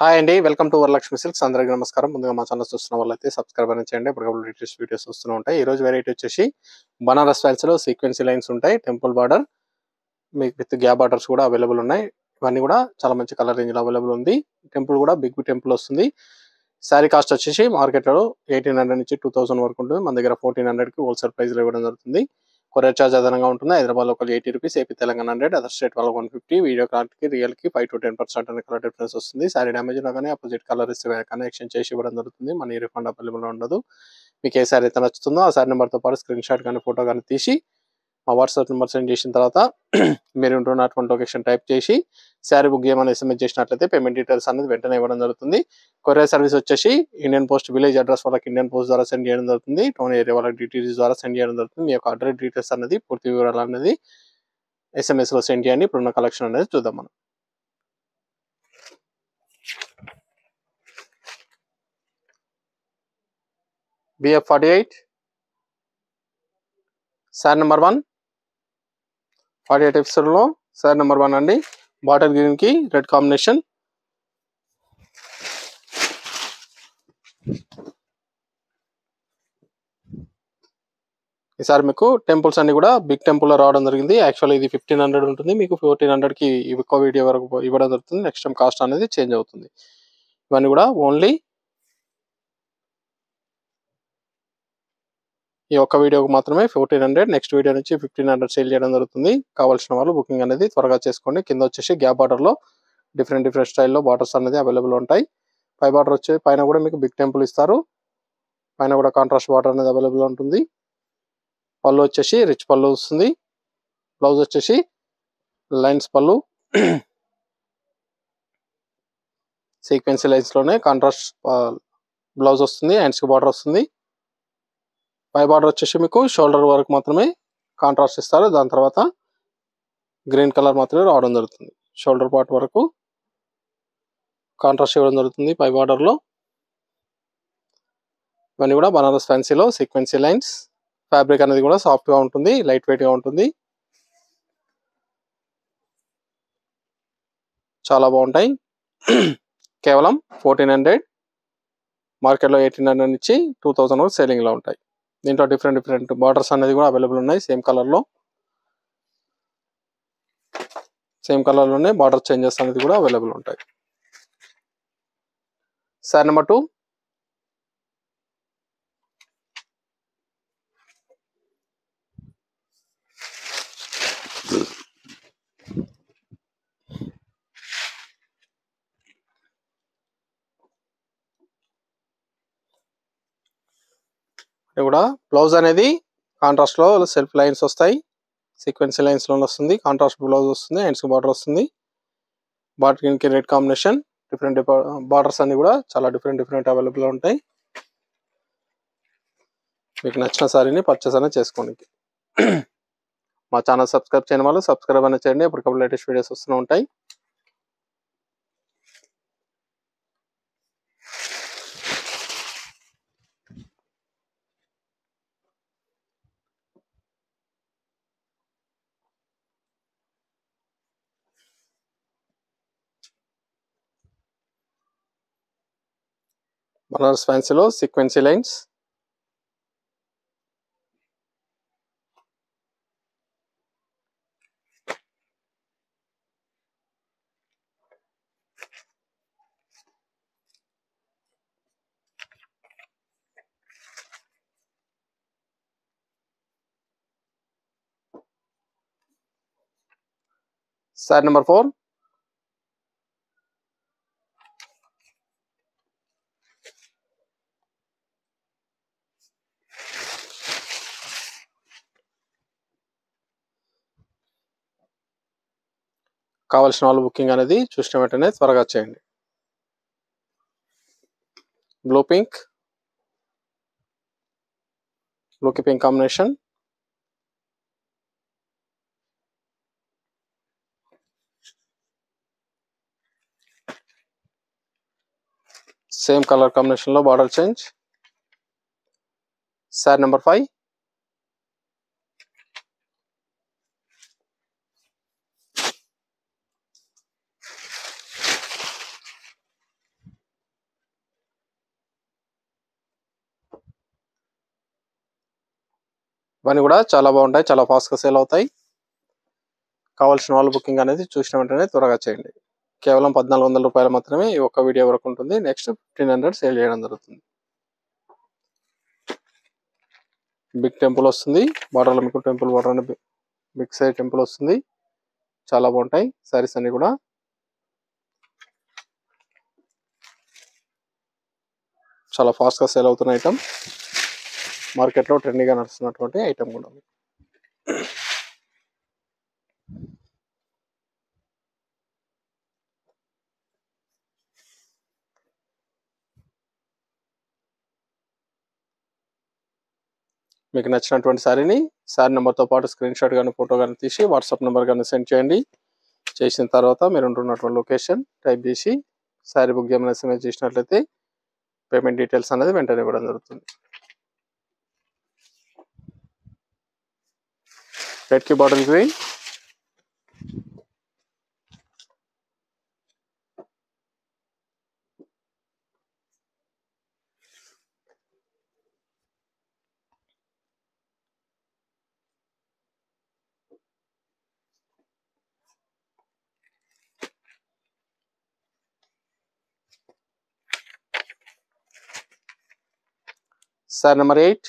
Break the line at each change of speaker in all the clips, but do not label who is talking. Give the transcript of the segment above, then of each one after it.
Hi అండి welcome to Varalakshmi silks అందరికీ నమస్కారం. ముందుగా మా ఛానల్ చూస్తున్న వాళ్ళైతే సబ్స్క్రైబ్ అని చేయండి. ఇప్పుడు లేటెస్ట్ వీడియోస్ వస్తూనే ఉంటాయి. ఈ రోజు వెరైటీ వచ్చేసి బనారస్ స్టైల్స్లో సీక్వెన్సీ లైన్స్ ఉంటాయి. టెంపుల్ బార్డర్ మీకు విత్ గ్యాప్ బార్డర్స్ కూడా అవైలబుల్ ఉన్నాయి. ఇవన్నీ కూడా చాలా మంచి కలర్ రేంజ్లో అవైలబుల్ ఉంది. టెంపుల్ కూడా బిగ్ టెంపుల్ వస్తుంది. శారీ కాస్ట్ వచ్చేసి మార్కెట్లో ఎయిటీన్ హండ్రెడ్ నుంచి టూ థౌసండ్ వరకు ఉంటుంది. మన దగ్గర ఫోర్టీన్ హండ్రెడ్కి హోల్సేల్ ప్రైస్లో ఇవ్వడం జరుగుతుంది. కొరియర్ ఛార్జ్ అదనంగా ఉంటుంది? హైదరాబాద్ ఒక eighty rupees AP Telangana hundred other state వాళ్ళ వన్ ఫిఫ్టీ వీడియో కార్డ్కి రియల్కి రియల్కి ఫైవ్ టు టెన్ పర్సెంట్ అనే కలర్ డిఫరెన్స్ వస్తుంది. సారీ డ్యామేజ్ కానీ అపోజిట్ కలర్ ఇస్తే కానీ ఎక్స్చేంజ్ చేసి ఇవ్వడం జరుగుతుంది. మనీ రిఫండ్ అవైలబుల్ ఉండదు. మీకు ఏ సారీ అయితే నచ్చుతుందో ఆ సారీ నెంబర్తో పాటు స్క్రీన్ షాట్ కానీ ఫోటో కానీ తీసి మా వాట్సాప్ నెంబర్ సెండ్ చేసిన తర్వాత మీరు ఉంటున్నటువంటి లొకేషన్ టైప్ చేసి శారీ బుక్ చేయమని ఎస్ఎంఎస్ చేసినట్లయితే పేమెంట్ డీటెయిల్స్ అనేది వెంటనే ఇవ్వడం జరుగుతుంది. కొరియర్ సర్వీస్ వచ్చేసి ఇండియన్ పోస్ట్ విలేజ్ అడ్రస్ వాళ్ళకి ఇండియన్ పోస్ట్ ద్వారా సెండ్ చేయడం జరుగుతుంది. టౌన్ ఏరియా వాళ్ళకి డీటెయిల్స్ ద్వారా సెండ్ చేయడం జరుగుతుంది. మీ యొక్క అడ్రస్ డీటెయిల్స్ అనేది పూర్తి వివరాలు అనేది ఎస్ఎంఎస్లో సెండ్ చేయండి. ఇప్పుడున్న కలెక్షన్ అనేది చూద్దాం మనం. BF forty eight sir number one forty eight ఎపిసోడ్లో సార్ నెంబర్ వన్ అండి బాటిల్ గ్రీన్కి రెడ్ కాంబినేషన్ ఈసారి మీకు టెంపుల్స్ అన్ని కూడా బిగ్ టెంపుల్లో రావడం జరిగింది. యాక్చువల్ ఇది ఫిఫ్టీన్ హండ్రెడ్ ఉంటుంది. మీకు ఫోర్టీన్ హండ్రెడ్కి ఎక్కువ వీడియో వరకు ఇవ్వడం జరుగుతుంది. నెక్స్ట్ టైం కాస్ట్ అనేది చేంజ్ అవుతుంది. ఇవన్నీ కూడా ఓన్లీ ఈ ఒక్క వీడియోకి మాత్రమే ఫోర్టీన్ హండ్రెడ్ నెక్స్ట్ వీడియో నుంచి ఫిఫ్టీన్ హండ్రెడ్ సేల్ చేయడం జరుగుతుంది. కావాల్సిన వాళ్ళు బుకింగ్ అనేది త్వరగా చేసుకోండి. కింద వచ్చేసి గ్యాప్ బార్డర్లో డిఫరెంట్ డిఫరెంట్ స్టైల్లో బార్డర్స్ అనేది అవైలబుల్ ఉంటాయి. పై బార్డర్ వచ్చే పైన కూడా మీకు బిగ్ టెంపుల్ ఇస్తారు. పైన కూడా కాంట్రాస్ట్ బార్డర్ అనేది అవైలబుల్ ఉంటుంది. పళ్ళు వచ్చేసి రిచ్ పళ్ళు వస్తుంది. బ్లౌజ్ వచ్చేసి లైన్స్ పళ్ళు. సీక్వెన్సీ లైన్స్లోనే కాంట్రాస్ట్ బ్లౌజ్ వస్తుంది హ్యాండ్స్కి బార్డర్ వస్తుంది. పై బార్డర్ వచ్చేసి మీకు షోల్డర్ వరకు మాత్రమే కాంట్రాస్ట్ ఇస్తారు. దాని తర్వాత గ్రీన్ కలర్ మాత్రమే రావడం జరుగుతుంది. షోల్డర్ పార్ట్ వరకు కాంట్రాస్ట్ ఇవ్వడం జరుగుతుంది పై బార్డర్లో ఇవన్నీ కూడా బనారస్ ఫ్యాన్సీలో సీక్వెన్సీ లైన్స్. ఫ్యాబ్రిక్ అనేది కూడా సాఫ్ట్గా ఉంటుంది లైట్ వెయిట్గా ఉంటుంది. చాలా బాగుంటాయి. కేవలం ఫోర్టీన్ హండ్రెడ్. మార్కెట్లో ఎయిటీన్ హండ్రెడ్ నుంచి టూ థౌసండ్ వరకు సేలింగ్ ఉంటాయి. దీంట్లో డిఫరెంట్ డిఫరెంట్ బార్డర్స్ అనేది కూడా అవైలబుల్ ఉన్నాయి. సేమ్ కలర్లో. సేమ్ కలర్లోనే బార్డర్ చేంజెస్ అనేది కూడా అవైలబుల్ ఉంటాయి. సార్ నెంబర్ టూ ఇది కూడా బ్లౌజ్ అనేది కాంట్రాస్ట్లో సెల్ఫ్ లైన్స్ వస్తాయి. సీక్వెన్సీ లైన్స్లో వస్తుంది. కాంట్రాస్ట్ బ్లౌజ్ వస్తుంది. హ్యాండ్స్కి బార్డర్ వస్తుంది. బార్డర్కి రెడ్ కాంబినేషన్ డిఫరెంట్ బార్డర్స్ అన్ని కూడా చాలా డిఫరెంట్ డిఫరెంట్ అవైలబుల్ ఉంటాయి. మీకు నచ్చిన సారీని పర్చేస్ అనేది చేసుకోండి. మా ఛానల్ సబ్స్క్రైబ్ చేయని వాళ్ళు సబ్స్క్రైబ్ అనేది చేయండి. అప్పటికప్పుడు లేటెస్ట్ వీడియోస్ వస్తూనే ఉంటాయి. Banaras ఫ్యాన్సీలో sequence lines sir number four కావాల్సిన వాళ్ళు బుకింగ్ అనేది చూసిన వెంటనే త్వరగా చేయండి. బ్లూ పింక్ బ్లూకి పింక్ కాంబినేషన్ సేమ్ కలర్ కాంబినేషన్లో border change sari number five ఇవన్నీ కూడా చాలా బాగుంటాయి చాలా ఫాస్ట్గా సేల్ అవుతాయి. కావాల్సిన వాళ్ళు బుకింగ్ అనేది చూసిన వెంటనే త్వరగా చేయండి. కేవలం పద్నాలుగు వందల రూపాయలు మాత్రమే ఈ ఒక్క వీడియో వరకు ఉంటుంది. నెక్స్ట్ ఫిఫ్టీన్ హండ్రెడ్ సేల్ చేయడం జరుగుతుంది. బిగ్ టెంపుల్ వస్తుంది. బార్డర్లో మీకు టెంపుల్ బార్డర్ అనే బిగ్ సైజ్ టెంపుల్ వస్తుంది. చాలా బాగుంటాయి. సారీస్ అన్ని కూడా. చాలా ఫాస్ట్గా సేల్ అవుతున్న ఐటమ్ మార్కెట్లో ట్రెండీగా నడుస్తున్నటువంటి ఐటమ్ కూడా ఉంది. మీకు నచ్చినటువంటి శారీని శారీ నెంబర్తో పాటు స్క్రీన్ షాట్ కానీ ఫోటో కానీ తీసి వాట్సాప్ నెంబర్ కానీ సెండ్ చేయండి చేసిన తర్వాత మీరు ఉంటున్నటువంటి లొకేషన్ టైప్ చేసి శారీ బుక్ చేయమని ఎస్ఎంఎస్ చేసినట్లయితే పేమెంట్ డీటెయిల్స్ అనేది వెంటనే ఇవ్వడం జరుగుతుంది రెడ్కి bottle green sari number eight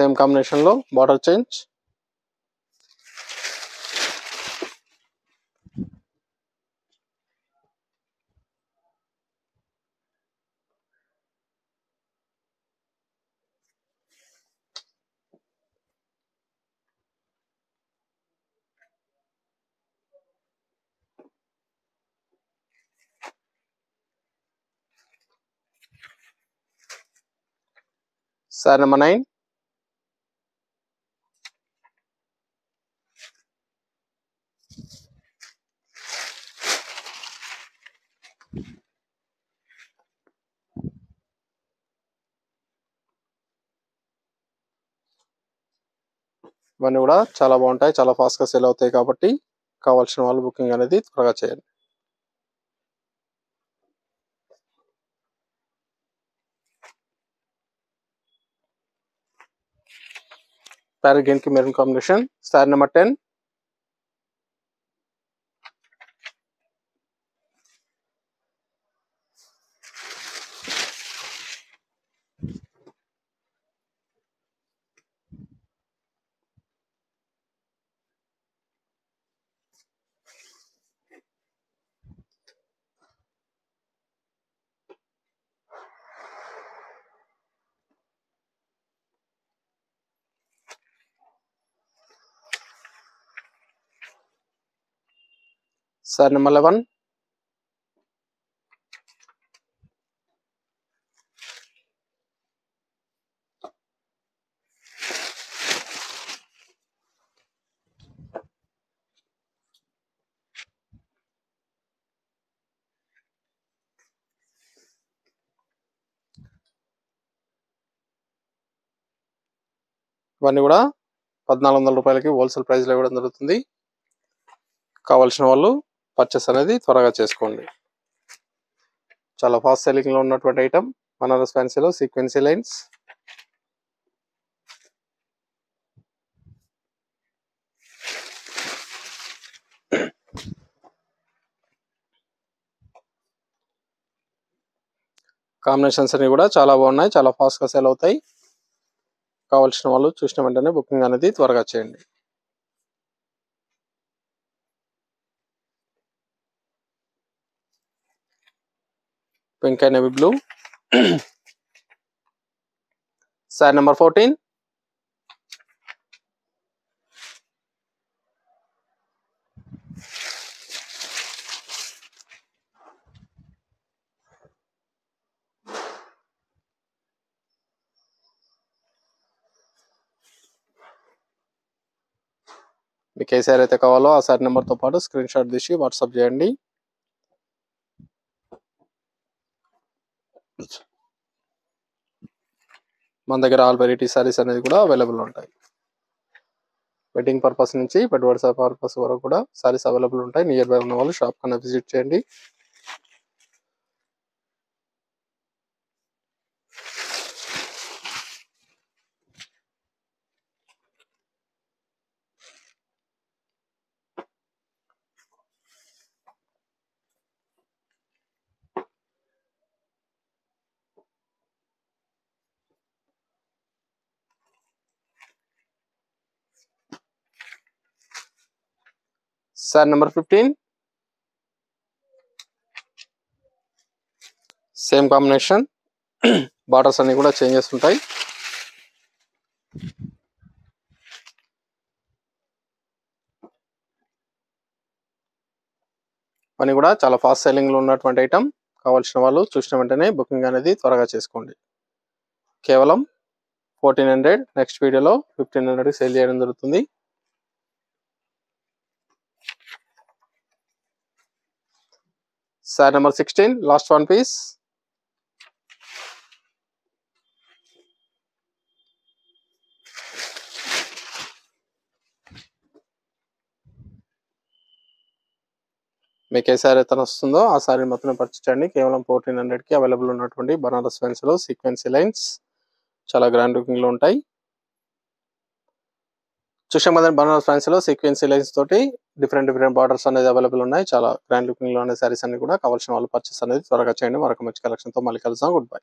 same కాంబినేషన్లో border change. Sari number nine ఇవన్నీ కూడా చాలా బాగుంటాయి చాలా ఫాస్ట్గా సేల్ అవుతాయి కాబట్టి కావాల్సిన వాళ్ళు బుకింగ్ అనేది త్వరగా చేయండి. ప్యారగైన్కి maroon combination star number ten sari number eleven. ఇవన్నీ కూడా పద్నాలుగు వందల రూపాయలకి హోల్సేల్ ప్రైస్లో ఇవ్వడం జరుగుతుంది. కావాల్సిన వాళ్ళు పర్చేస్ అనేది త్వరగా చేసుకోండి. చాలా ఫాస్ట్ సెల్లింగ్లో ఉన్నటువంటి ఐటమ్ బనారస్ ఫ్యాన్సీలో సీక్వెన్సీ లైన్స్ కాంబినేషన్స్ అన్ని కూడా చాలా బాగున్నాయి చాలా ఫాస్ట్గా సేల్ అవుతాయి. కావాల్సిన వాళ్ళు చూసిన వెంటనే బుకింగ్ అనేది త్వరగా చేయండి. Pink and navy blue. Sari number fourteen మీకు ఏ సారీ అయితే కావాలో ఆ సారీ నెంబర్తో పాటు స్క్రీన్ షాట్ తీసి వాట్సాప్ చేయండి. మన దగ్గర ఆల్ వెరైటీ సారీస్ అనేది కూడా అవైలబుల్ ఉంటాయి. వెడ్డింగ్ పర్పస్ నుంచి పెట్టుబడి పర్పస్ వరకు కూడా సారీస్ అవైలబుల్ ఉంటాయి. నియర్ బై ఉన్న వాళ్ళు షాప్ కన్నా విజిట్ చేయండి. Sari number fifteen same combination borders అన్ని కూడా చేంజెస్ ఉంటాయి పని కూడా చాలా ఫాస్ట్ సెల్లింగ్లో ఉన్నటువంటి ఐటమ్ కావాల్సిన వాళ్ళు చూసిన వెంటనే బుకింగ్ అనేది త్వరగా చేసుకోండి. కేవలం ఫోర్టీన్ హండ్రెడ్ నెక్స్ట్ వీడియోలో ఫిఫ్టీన్ హండ్రెడ్ సేల్ చేయడం జరుగుతుంది. Sir number sixteen last one piece మీకు ఏ సారీ అయితే వస్తుందో ఆ సారీ మొత్తం పర్చించండి కేవలం ఫోర్టీన్ హండ్రెడ్కి అవైలబుల్ ఉన్నటువంటి బనారస్ ఫ్యాన్స్ సీక్వెన్సీ లైన్స్ చాలా గ్రాండ్ లుకింగ్లో ఉంటాయి. చూసాం కదండి బనారస్ ఫ్యాన్స్లో సీక్వెన్సీ లైన్స్ తోటి డిఫరెంట్ డిఫరెంట్ బార్డర్స్ అనేది అవైలబుల్ ఉన్నాయి. చాలా గ్రాండ్ లుకింగ్లో ఉన్న సారీస్ అన్ని కూడా కావాల్సిన వాళ్ళు పర్చేస్ అనేది త్వరగా చేయండి. మరొక మంచి కలెక్షన్తో మళ్ళీ కలుద్దాం. Good bye.